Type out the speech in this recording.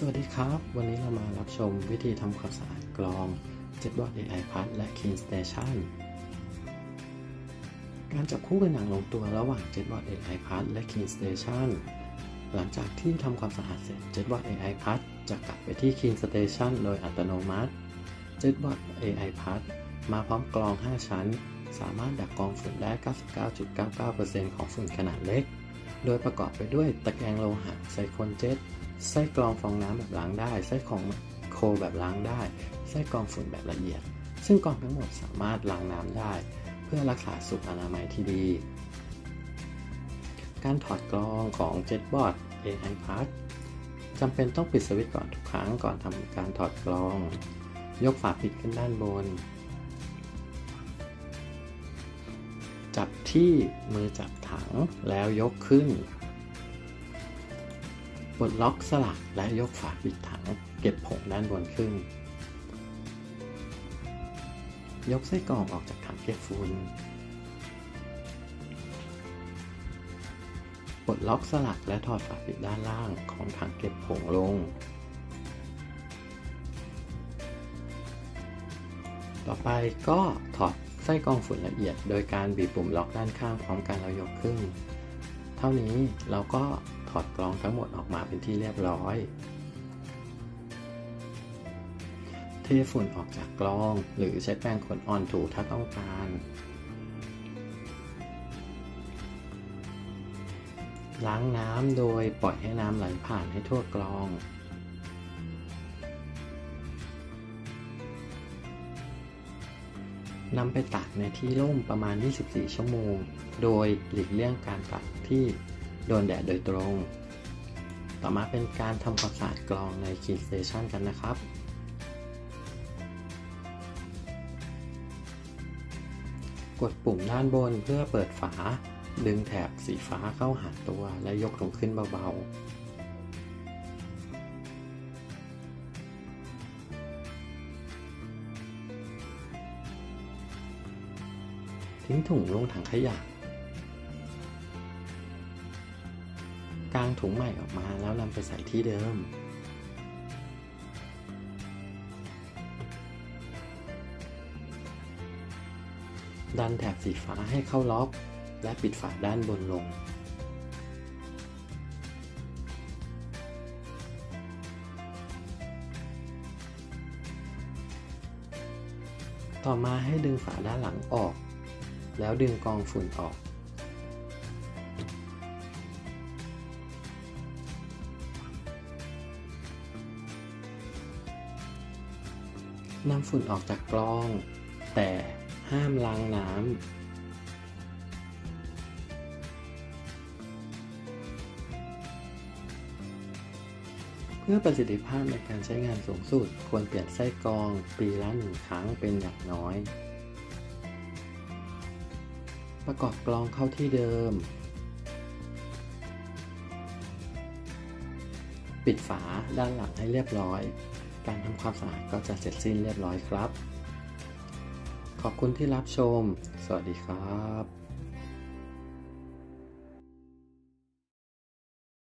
สวัสดีครับ วันนี้เรามารับชมวิธีทำความสะอาดกรอง JetBot AI Plus และ Clean Station การจับคู่กันอย่างลงตัวระหว่าง JetBot AI Plus และ Clean Station หลังจากที่ทำความสะอาดเสร็จ JetBot AI Plus จะกลับไปที่ Clean Station โดยอัตโนมัติ JetBot AI Plus มาพร้อมกรอง 5 ชั้น สามารถดักกรองฝุ่นได้ 99.99%ของฝุ่นขนาดเล็ก โดยประกอบไปด้วยตะแกรงโลหะไซโคนเจ็ต ไส้กรองฟองน้ำแบบล้างได้ ไส้ของโคแบบล้างได้ ไส้กรองฝุ่นแบบละเอียด ซึ่งกรองทั้งหมดสามารถล้างน้ำได้ เพื่อรักษาสุขอนามัยที่ดี การถอดกรองของ JetBot AI Plus จำเป็นต้องปิดสวิตช์ก่อนทุกครั้งก่อนทำการถอดกรอง ยกฝาปิดขึ้นด้านบน จับที่มือจับถังแล้วยกขึ้น ปลดล็อกสลักและยกฝาปิดถัง เก็บผงด้านบนขึ้น ยกไส้กรองออกจากถังเก็บฝุ่นปลดล็อกสลักและถอดฝาปิดด้านล่างของถังเก็บผงลง ต่อไปก็ถอดไส้กรองฝุ่นละเอียด โดยการบีบปุ่มล็อกด้านข้างพร้อมกันแล้วยกขึ้น เท่านี้เราก็ ถอดกรองทั้งหมดออกมาเป็นที่เรียบร้อย เทฝุ่นออกจากกรองหรือใช้แป้งขนอ่อนถูถ้าต้องการ ล้างน้ำโดยปล่อยให้น้ำไหลผ่านให้ทั่วกรองนำไปตากในที่ร่มประมาณ 24 ชั่วโมง โดยหลีกเลี่ยงการตากที่ โดนแดดโดยตรง ต่อมาเป็นการทำความสะอาดกรองใน Key Station กันนะครับกดปุ่มด้านบนเพื่อเปิดฝา ดึงแถบสีฟ้าเข้าหาตัวและยกลงขึ้นเบาๆ ทิ้งถุงลงถังขยะ กางถุงใหม่ออกมาแล้วนำไปใส่ที่เดิม ดันแถบสีฟ้าให้เข้าล็อก และปิดฝาด้านบนลง ต่อมาให้ดึงฝาด้านหลังออก แล้วดึงกองฝุ่นออก นำฝุ่นออกจากกรอง แต่ห้ามล้างน้ำเพื่อประสิทธิภาพในการใช้งานสูงสุด ควรเปลี่ยนไส้กรองปีละหนึ่งครั้งเป็นอย่างน้อย ประกอบกลองเข้าที่เดิม ปิดฝาด้านหลังให้เรียบร้อย การทำความสะอาดก็จะเสร็จสิ้นเรียบร้อยครับ ขอบคุณที่รับชม สวัสดีครับ